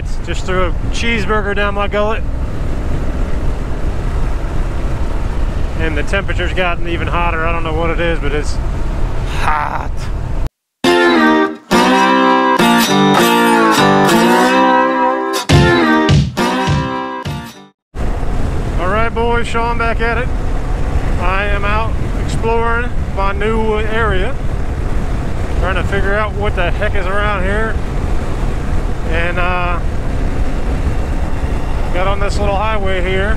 right, just threw a cheeseburger down my gullet. And the temperature's gotten even hotter. I don't know what it is, but it's hot. All right, boys, Sean back at it. I am out exploring my new area, trying to figure out what the heck is around here. And uh, got on this little highway here,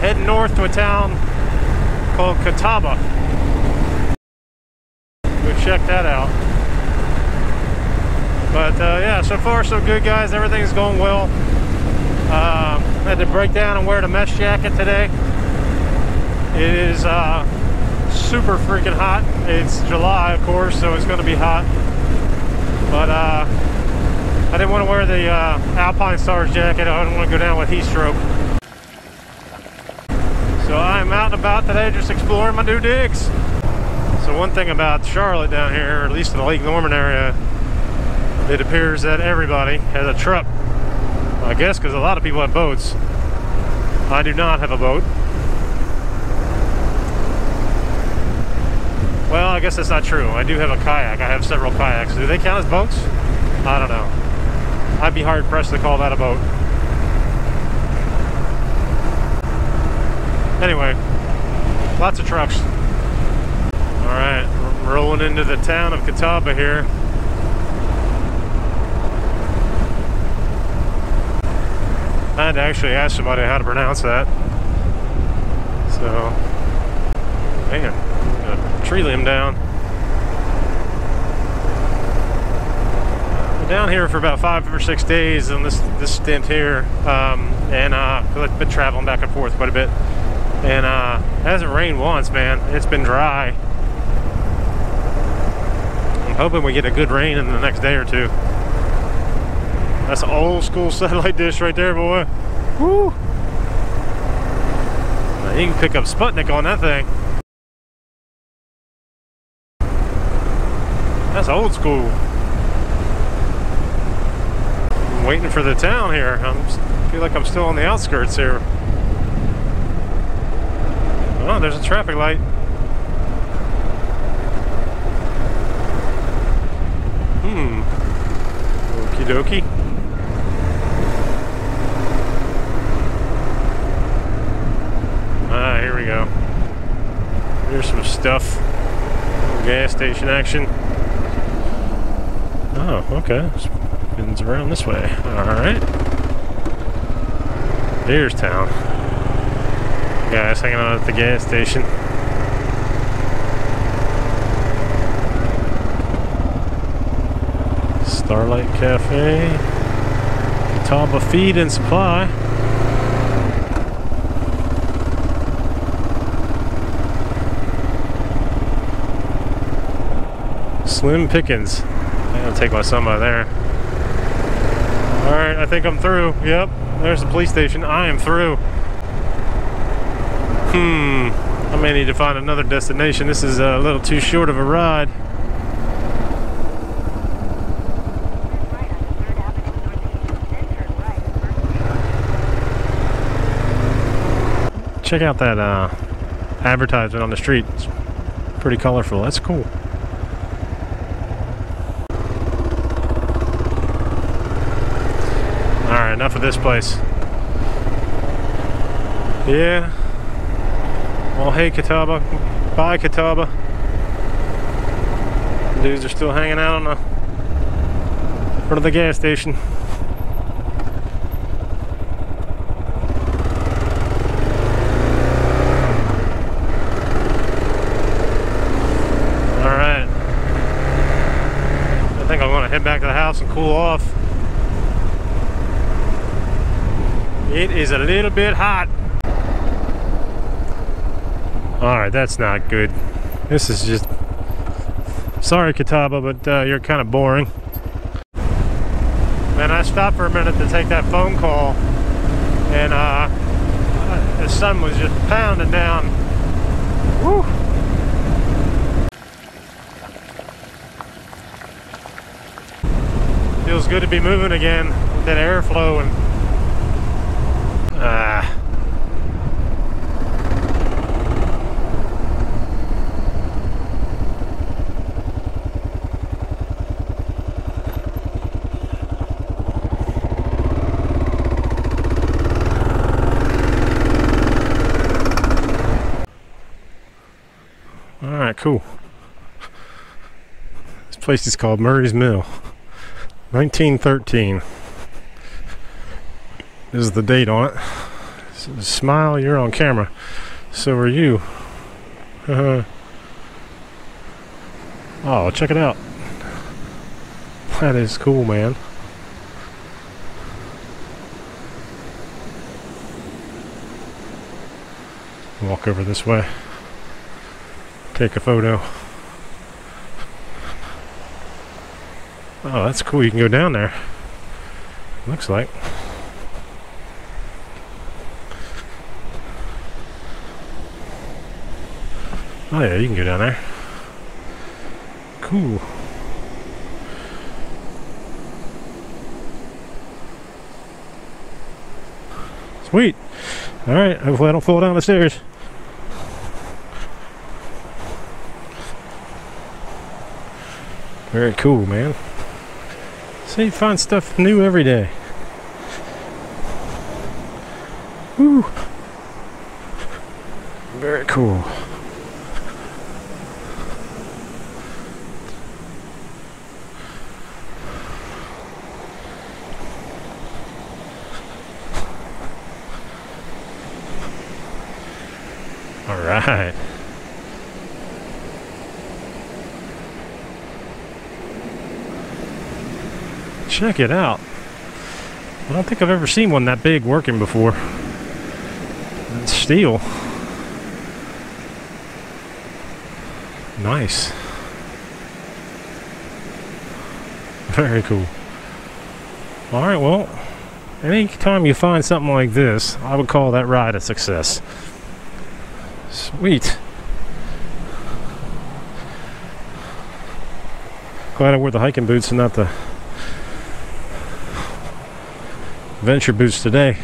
heading north to a town called Catawba. Go check that out. But uh, yeah, so far so good, guys. Everything's going well. Uh, had to break down and wear the mesh jacket today. It is uh, super freaking hot. It's July, of course, so it's going to be hot. But uh, I didn't want to wear the uh, Alpinestars jacket. I didn't want to go down with heat stroke. So I'm out and about today just exploring my new digs. So one thing about Charlotte down here, or at least in the Lake Norman area, it appears that everybody has a truck. I guess because a lot of people have boats. I do not have a boat. Well, I guess that's not true. I do have a kayak. I have several kayaks. Do they count as boats? I don't know. I'd be hard pressed to call that a boat. Anyway, lots of trucks. All right, rolling into the town of Catawba here. I had to actually ask somebody how to pronounce that. So, man, got a tree limb down. Down here for about five or six days on this this stint here, um, and uh, I've been traveling back and forth quite a bit. And uh, it hasn't rained once, man. It's been dry. I'm hoping we get a good rain in the next day or two. That's an old school satellite dish right there, boy. Woo! You can pick up Sputnik on that thing. That's old school. I'm waiting for the town here. I feel like I'm still on the outskirts here. Oh, there's a traffic light. Hmm. Okie dokie. Ah, here we go. Here's some stuff. Gas station action. Oh, okay. Spins around this way. Alright. There's town. Guys hanging out at the gas station. Starlight Cafe. Catawba Feed and Supply. Slim Pickens. I'm gonna take my son by there. Alright, I think I'm through. Yep, there's the police station. I am through. Hmm, I may need to find another destination. This is a little too short of a ride. Check out that uh, advertisement on the street. It's pretty colorful. That's cool. Enough of this place. Yeah. Well, hey, Catawba. Bye, Catawba. Dudes are still hanging out on the front of the gas station. Alright. I think I'm going to head back to the house and cool off. It is a little bit hot. Alright, that's not good. This is just... Sorry, Catawba, but uh, you're kind of boring. Man, I stopped for a minute to take that phone call, and uh, the sun was just pounding down. Woo! Feels good to be moving again with that airflow and ah. All right, cool. This place is called Murray's Mill. 1913 is the date on it. S- Smile, you're on camera. So are you. Uh, oh, check it out. That is cool, man. Walk over this way. Take a photo. Oh, that's cool. You can go down there. Looks like. Oh yeah, you can go down there. Cool. Sweet. All right. Hopefully I don't fall down the stairs. Very cool, man. So you find stuff new every day. Woo. Very cool. All right. Check it out. I don't think I've ever seen one that big working before. It's steel. Nice. Very cool. Alright, well, anytime you find something like this, I would call that ride a success. Sweet. Glad I wore the hiking boots and not the venture boots today.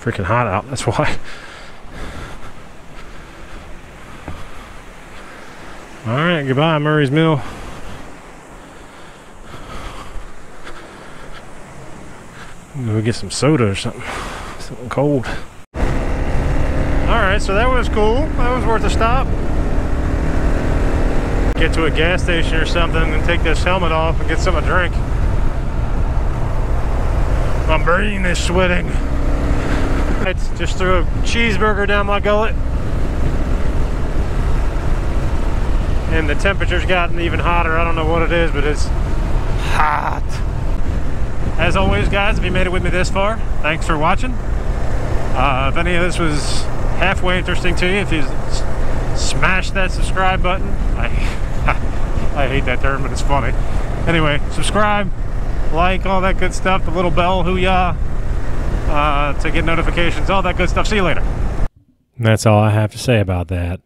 Freaking hot out, that's why. Alright, goodbye, Murray's Mill. Go get some soda or something. Something cold. Alright, so that was cool. That was worth a stop get to a gas station or something and take this helmet off and get something to drink. My brain is sweating. It's just threw a cheeseburger down my gullet. And the temperature's gotten even hotter. I don't know what it is, but it's hot. As always, guys, if you made it with me this far, thanks for watching. Uh, if any of this was halfway interesting to you, if you smash that subscribe button, I I hate that term, but it's funny. Anyway, subscribe, like, all that good stuff, the little bell, hoo-yah, uh, to get notifications, all that good stuff. See you later. That's all I have to say about that.